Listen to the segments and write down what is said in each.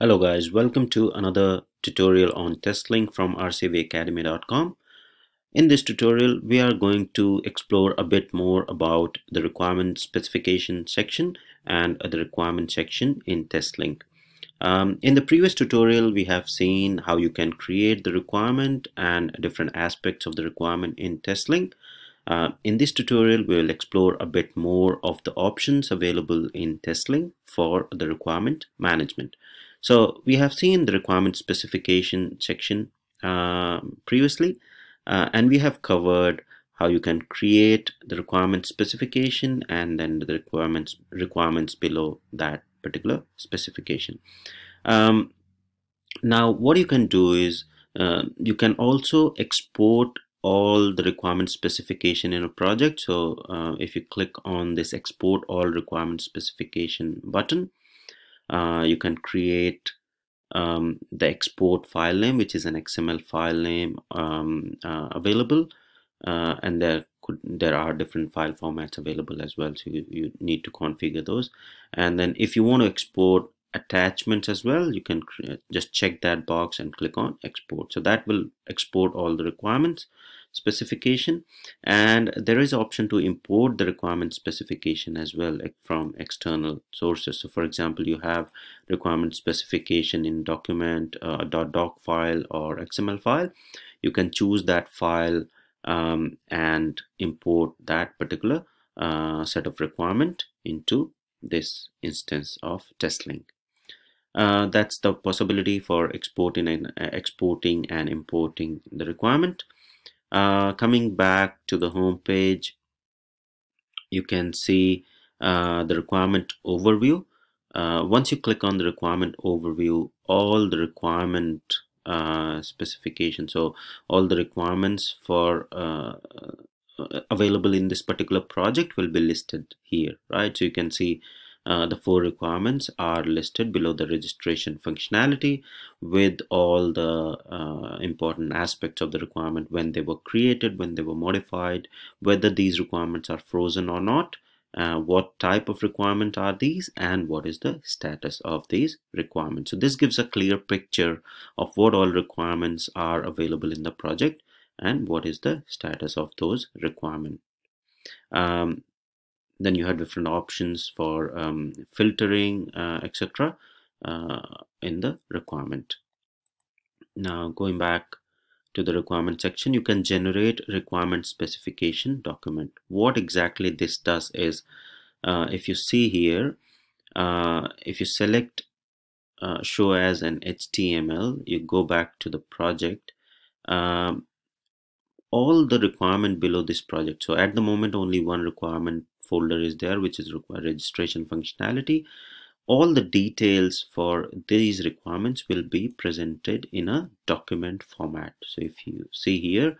Hello guys, welcome to another tutorial on TestLink from rcvacademy.com. In this tutorial, we are going to explore a bit more about the requirement specification section and the requirement section in TestLink. Um, in the previous tutorial, we have seen how you can create the requirement and different aspects of the requirement in TestLink. Uh, in this tutorial, we will explore a bit more of the options available in TestLink for the requirement management. So we have seen the requirement specification section uh, previously, uh, and we have covered how you can create the requirement specification and then the requirements requirements below that particular specification. Um, now, what you can do is uh, you can also export all the requirement specification in a project. So uh, if you click on this export all requirement specification button, uh, you can create um, the export file name which is an XML file name um, uh, available. Uh, and there could there are different file formats available as well so you, you need to configure those. And then if you want to export attachments as well you can just check that box and click on export. So that will export all the requirements specification and there is option to import the requirement specification as well from external sources so for example you have requirement specification in document uh, .doc file or XML file you can choose that file um, and import that particular uh, set of requirement into this instance of TestLink. Uh, that's the possibility for exporting and uh, exporting and importing the requirement. Uh, coming back to the home page, you can see uh, the requirement overview. Uh, once you click on the requirement overview, all the requirement uh, specification, so all the requirements for uh, uh, available in this particular project will be listed here, right? So you can see uh, the four requirements are listed below the registration functionality with all the uh, important aspects of the requirement when they were created, when they were modified, whether these requirements are frozen or not, uh, what type of requirement are these and what is the status of these requirements. So this gives a clear picture of what all requirements are available in the project and what is the status of those requirements. Um, then you have different options for um, filtering uh, etc uh, in the requirement. Now going back to the requirement section you can generate requirement specification document. What exactly this does is uh, if you see here uh, if you select uh, show as an HTML you go back to the project um, all the requirement below this project. So at the moment only one requirement folder is there which is required registration functionality. All the details for these requirements will be presented in a document format. So if you see here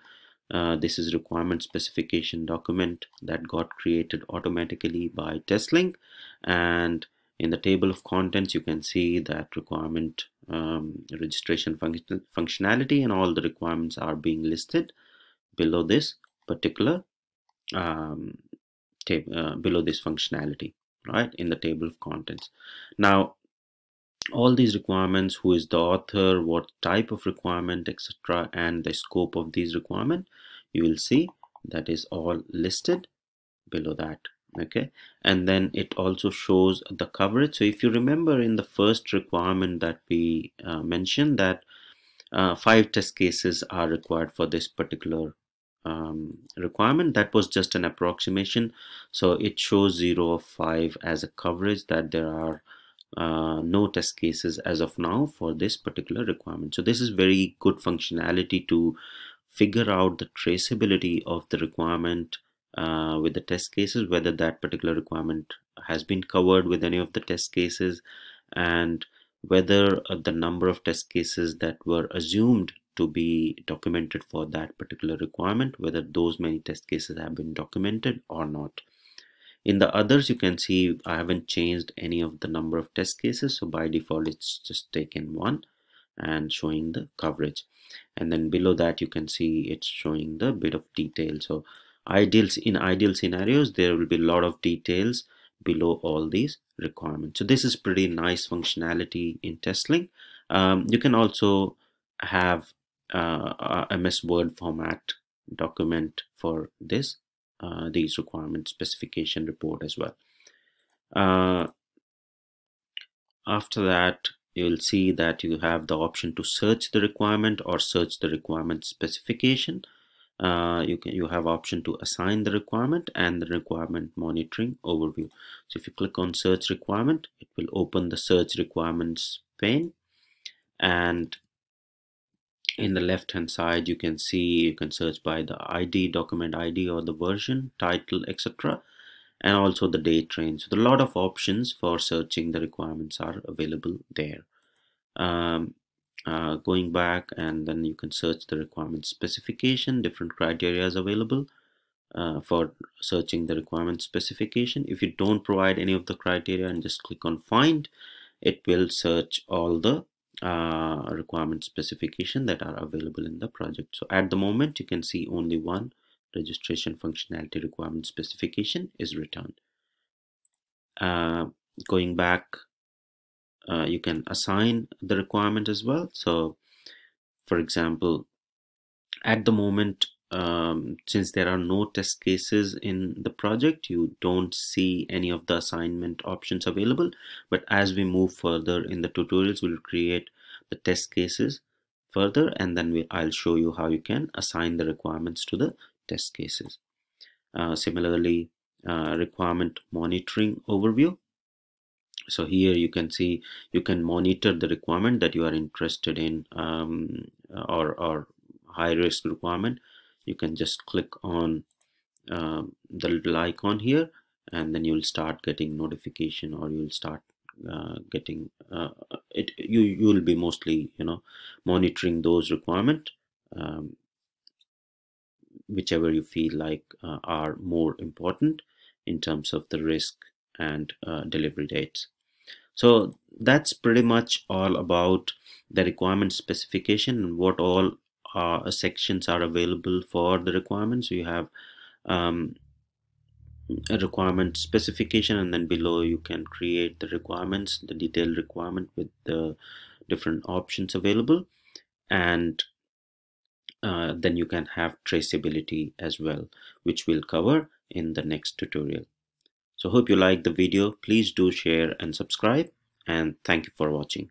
uh, this is requirement specification document that got created automatically by TestLink. And in the table of contents you can see that requirement um, registration function functionality and all the requirements are being listed below this particular um, uh, below this functionality right in the table of contents. Now all these requirements who is the author what type of requirement etc and the scope of these requirement you will see that is all listed below that okay? And then it also shows the coverage. So if you remember in the first requirement that we uh, mentioned that uh, five test cases are required for this particular um, requirement. That was just an approximation. So it shows 0 of 5 as a coverage that there are uh, no test cases as of now for this particular requirement. So this is very good functionality to figure out the traceability of the requirement uh, with the test cases whether that particular requirement has been covered with any of the test cases and whether uh, the number of test cases that were assumed to be documented for that particular requirement whether those many test cases have been documented or not in the others you can see I haven't changed any of the number of test cases so by default it's just taken one and showing the coverage and then below that you can see it's showing the bit of detail so ideals in ideal scenarios there will be a lot of details below all these requirements. So this is pretty nice functionality in TestLink. Um, you can also have uh, MS Word format document for this, uh, these requirement specification report as well. Uh, after that, you'll see that you have the option to search the requirement or search the requirement specification uh, you can you have option to assign the requirement and the requirement monitoring overview so if you click on search requirement it will open the search requirements pane and in the left hand side you can see you can search by the id document id or the version title etc and also the date range. So a lot of options for searching the requirements are available there. Um, uh, going back and then you can search the requirement specification different criteria is available uh, for searching the requirement specification. If you don't provide any of the criteria and just click on find it will search all the uh, requirement specification that are available in the project. So at the moment you can see only one registration functionality requirement specification is returned. Uh, going back uh, you can assign the requirement as well. So for example at the moment um, since there are no test cases in the project you don't see any of the assignment options available. But as we move further in the tutorials we'll create the test cases further and then we, I'll show you how you can assign the requirements to the test cases. Uh, similarly uh, requirement monitoring overview. So here you can see you can monitor the requirement that you are interested in um, or, or high risk requirement you can just click on uh, the little icon here and then you'll start getting notification or you'll start uh, getting uh, it you you will be mostly you know monitoring those requirement um, whichever you feel like uh, are more important in terms of the risk and uh, delivery dates. So that's pretty much all about the requirement specification and what all uh, sections are available for the requirements. So you have um, a requirement specification and then below you can create the requirements, the detailed requirement with the different options available and uh, then you can have traceability as well which we'll cover in the next tutorial. So hope you liked the video. Please do share and subscribe and thank you for watching.